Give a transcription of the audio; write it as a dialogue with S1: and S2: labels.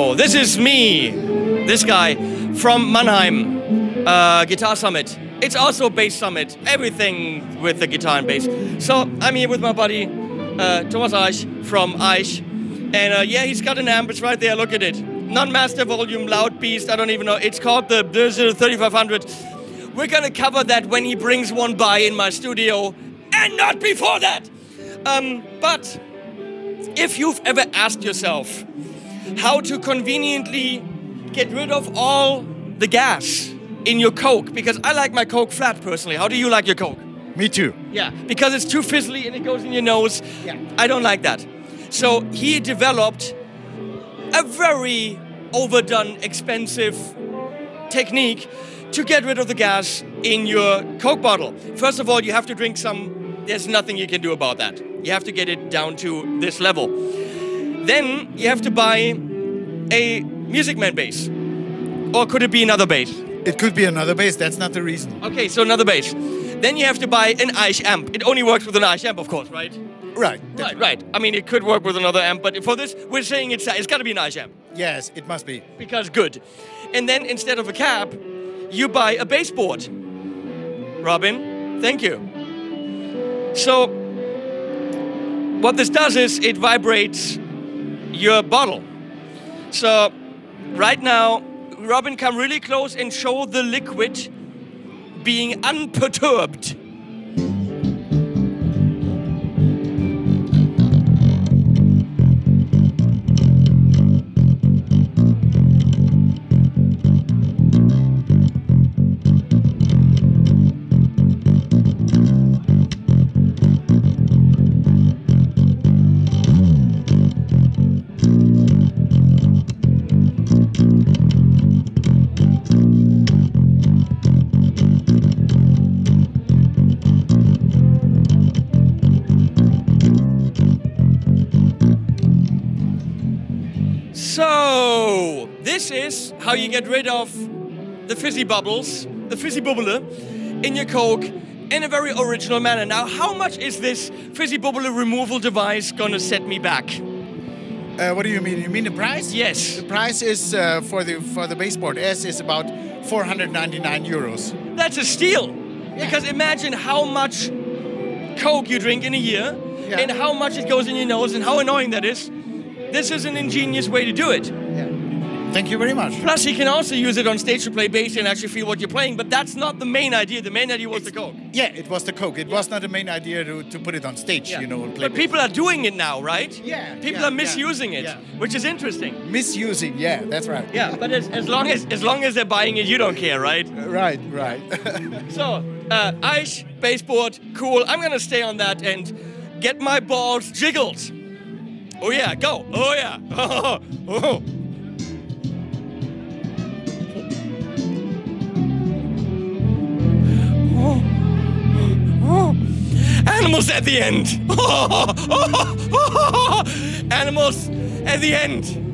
S1: This is me, this guy from Mannheim, uh, Guitar Summit. It's also Bass Summit, everything with the guitar and bass. So, I'm here with my buddy, uh, Thomas Eich from Eich. And uh, yeah, he's got an amp, it's right there, look at it. Non-master volume, loud beast, I don't even know. It's called the 3500. We're gonna cover that when he brings one by in my studio, and not before that. Um, but if you've ever asked yourself how to conveniently get rid of all the gas in your Coke, because I like my Coke flat personally. How do you like your Coke?
S2: Me too.
S1: Yeah, because it's too fizzly and it goes in your nose.
S2: Yeah.
S1: I don't like that. So he developed a very overdone, expensive technique to get rid of the gas in your Coke bottle. First of all, you have to drink some, there's nothing you can do about that. You have to get it down to this level. Then you have to buy a Music Man bass. Or could it be another bass?
S2: It could be another bass. That's not the reason.
S1: Okay, so another bass. Then you have to buy an Eich amp. It only works with an Eich amp, of course, right?
S2: Right.
S1: Right, right. I mean, it could work with another amp, but for this, we're saying it's it's got to be an Eich amp
S2: Yes, it must be.
S1: because good. And then instead of a cab, you buy a Bass Board. Robin, thank you. So what this does is it vibrates your bottle. So right now, Robin, come really close and show the liquid being unperturbed. This is how you get rid of the fizzy bubbles, the fizzy bubbler in your Coke in a very original manner. Now, how much is this fizzy bubbler removal device gonna set me back?
S2: Uh, what do you mean? You mean the price?
S1: Yes.
S2: The price is uh, for the for the Bass Board S is about 499 euros.
S1: That's a steal. Because imagine how much Coke you drink in a year
S2: Yeah.
S1: and how much it goes in your nose and how annoying that is. This is an ingenious way to do it.
S2: Thank you very much.
S1: Plus, you can also use it on stage to play bass and actually feel what you're playing, but that's not the main idea. The main idea was the Coke.
S2: Yeah, it was the Coke. It was not the main idea to, to put it on stage, you know,
S1: but people are doing it now, right?
S2: Yeah,
S1: People
S2: yeah,
S1: are misusing
S2: yeah,
S1: it,
S2: yeah.
S1: which is interesting.
S2: misusing. Yeah, that's right.
S1: Yeah, but as, as long as as long as they're buying it, you don't care, right?
S2: Right, right.
S1: So, uh, Eich, baseboard, cool. I'm gonna stay on that and get my balls jiggled. Oh yeah, go. Oh yeah. Oh. Animals at the end. Animals at the end.